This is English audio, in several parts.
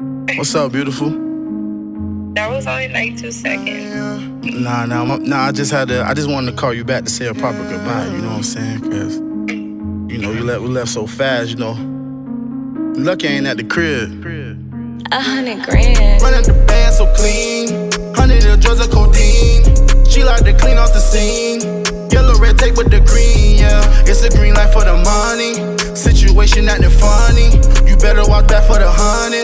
What's up, beautiful? That was only like two seconds. Nah, nah, my- nah. I just had to. I just wanted to call you back to say a proper goodbye. You know what I'm saying? Cause you know you left. We left so fast. You know. Lucky I ain't at the crib. A hundred grand. Running the band so clean. Hundred of drugs of codeine. She like to clean off the scene. Yellow red tape with the green, yeah. It's a green light for the money. Situation acting funny.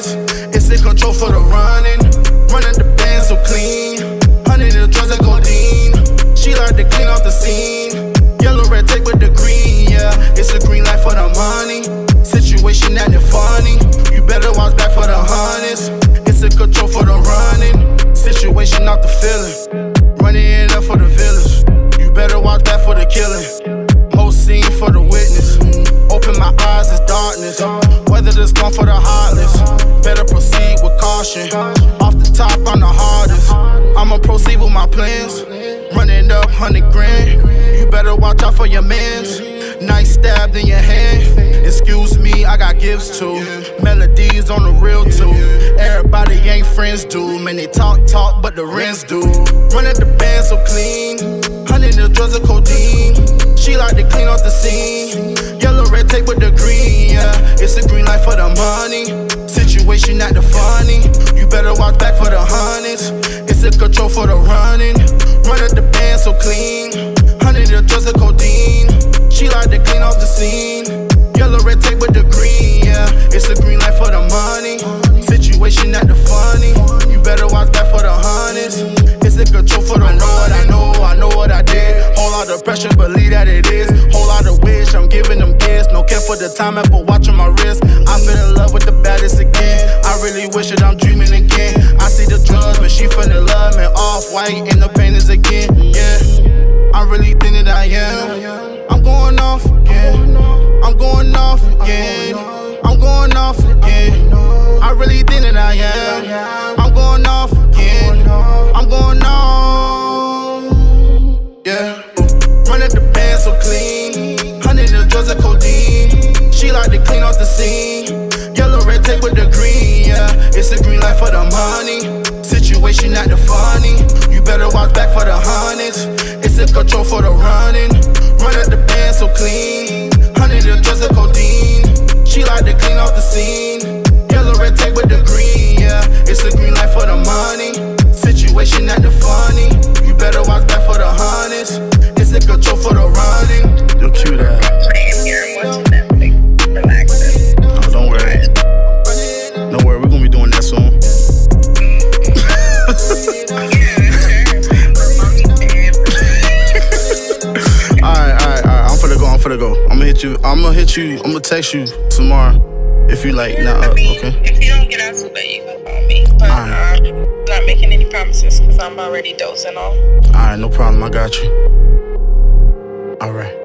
The hundreds. It's in control for the running. Running the band so clean. Hundred of drugs of codeine. She like to clean off the scene. Yellow red tape with the green, yeah. It's a green light for the money. Situation acting funny. You better watch back for the hundreds. It's a control for the running. Situation out the feeling. Top, I'm the hardest. I'ma proceed with my plans. Running up 100 grand. You better watch out for your mans. Nice stabbed in your hand. Excuse me, I got gifts too. Melodies on the real too. Everybody ain't friends, dude. Man, they talk, talk, but the rents do. Running the band so clean. Hundred of drugs of codeine. She like to clean off the scene. Yellow red tape with the green, yeah. It's a green light for the money. Situation not the funny. You better watch back for the hundreds. It's a control for the running. Run Running the band so clean. Hundred of drugs of codeine. She like to clean off the scene. Yellow red tape with the green, yeah. It's a green light for the money. Situation not the funny. You better watch back for the hundreds. It's a control for the I know what I know, I know what I did. Whole lot of pressure, believe that it is. Whole lot of wish, I'm giving them gifts. No care for the time, but watching my wrist. Wish that I'm dreaming again. I see the drugs, but she fell in love, man. Off white in the paintings again, yeah. I really think that I am. I'm going off again. I'm going off again. I'm going off again. I really think that I am. I'm going off again. I'm going off. Yeah. Running the band so clean. Hundred of drugs of codeine. She like to clean off the scene. Yellow red tape with the green. It's a green light for the money. Situation acting funny. You better watch back for the hundreds. It's a control for the running. Running the you, I'm gonna hit you, I'm gonna text you tomorrow. If you like, not I up, mean, okay? if you don't get out too late, you can call me. But Alright. um, I'm not making any promises because I'm already dozing off. Alright, no problem, I got you. Alright.